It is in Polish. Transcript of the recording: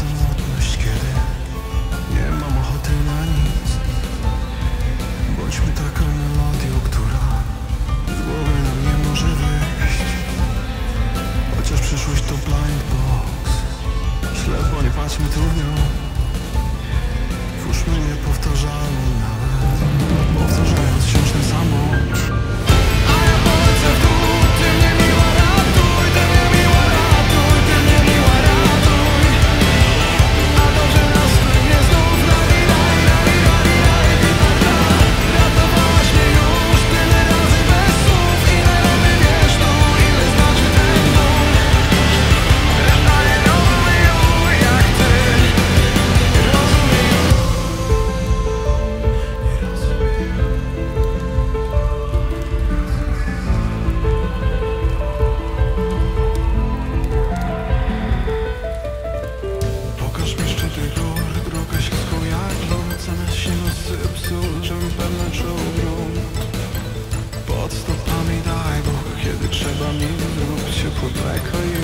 samotność, kiedy nie mam ochoty na nic. Bądźmy taką melodią, która z głowy nam nie może wyjść. Chociaż przyszłość to blind box. Ślepo nie patrzmy tu w Twórzmy niepowtarzalne jak dom zamiast się rozsypsuł Żebym pewno czuł grunt. Pod stopami daj Bóg Kiedy trzeba mi wróg ciepły i